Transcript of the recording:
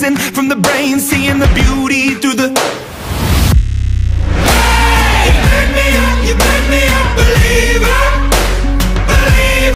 from the brain, seeing the beauty through the...